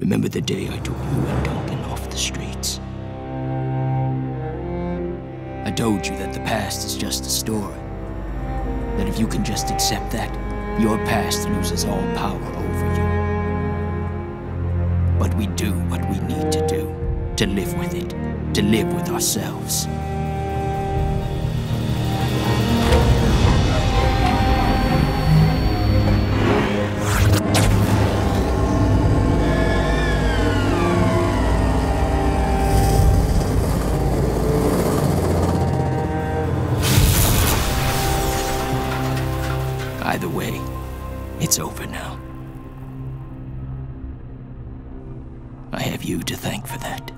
Remember the day I took you and Duncan off the streets? I told you that the past is just a story. That if you can just accept that, your past loses all power over you. But we do what we need to do to live with it, to live with ourselves. Either way, it's over now. I have you to thank for that.